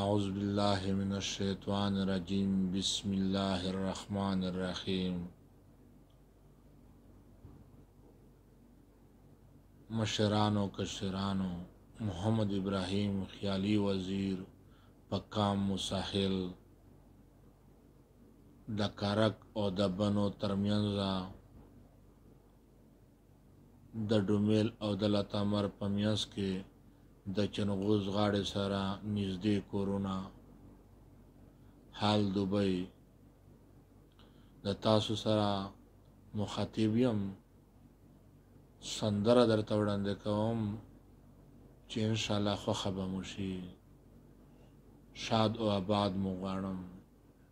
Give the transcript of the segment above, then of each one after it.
اعوذ بالله من الشیطان الرجیم بسم الله الرحمن الرحیم مشرانو کشرانو محمد ابراهیم خیالی وزیر پکام مساحل د کرک او د بنو ترمنځ د ډومېل او د لاتامر په مينځ کې د چنغوز غاړې سره نږدې کورونه حال دوبۍ د تاسو سره مخاطب یم سندره درته وړاندې کوم چې ان شاء الله خوښه به مو شي شاد او آباد مو غواړم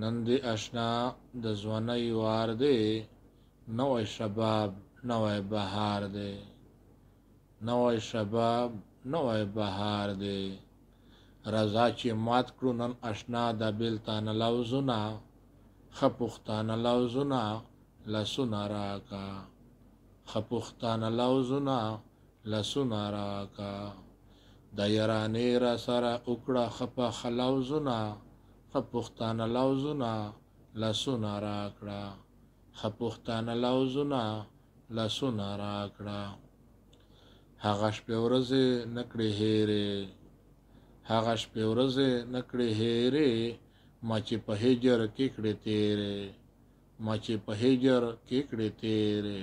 نن دی اشنا د ځوانۍ وار دی نوی شباب نوی بهار دی نوی شباب نوی بهار دی رضا چې مات کړو نن اشنا د بیلتانه لوزونه ښه پښتانه لوزونه لاسونه راکا ښه پښتانه لوزونه لاسونه راکه دا یرانې راسره وکړه ښه په ښه لوظونه ښه پښتانه لوظونه لاسونه راکړه ښه پښتانه لوظونه لاسونه راکړه هغه شپې ورځې نکړې هېرې هغه شپې ورځې نکړې هېرې ما چې په هجر کې کړې تیرې ما چې په هجر کې کړې تیرې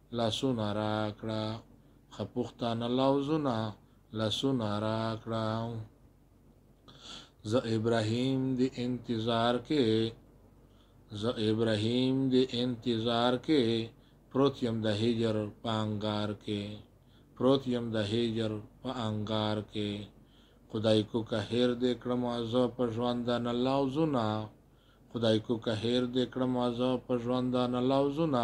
لاسونه راکړه ښه پښتانه لوظونه لاسونه راکړه زه ابراهيم دی انتظار کې زه ابراهيم دی انتظار کې پروت يم د هجر په انګار کې پروت يم د هجر په انګار کې خدای کو که هیر دې کړم زه په ژوند نه لوزونه خدای کو که هیر دې کړم زه په ژوند نه لوزونه